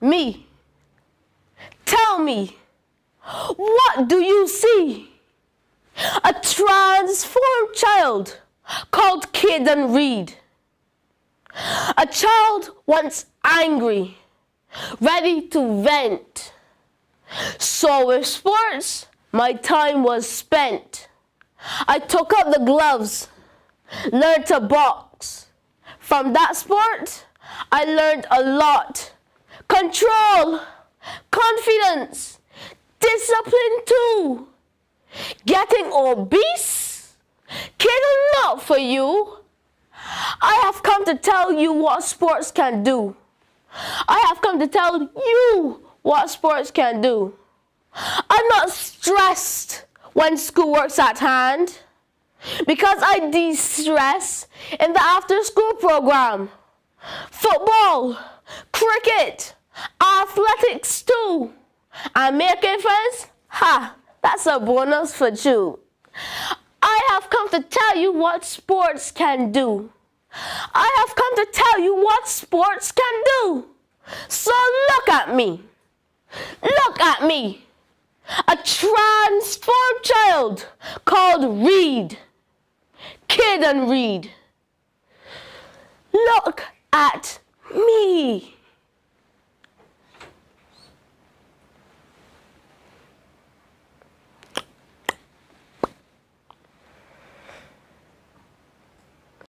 me. Tell me, what do you see? A transformed child called Cayden Reid. A child once angry, ready to vent. So with sports, my time was spent. I took up the gloves, learned to box. From that sport, I learned a lot. Control, confidence, discipline too. Getting obese? Kidding not for you. I have come to tell you what sports can do. I have come to tell you what sports can do. I'm not stressed when schoolwork's at hand because I de-stress in the after-school program. Football, cricket, athletics too. Making friends? Ha, that's a bonus for you. I have come to tell you what sports can do. I have come to tell you what sports can do. So look at me. Look at me. A transformed child called Reid. Kid and Reid. Look.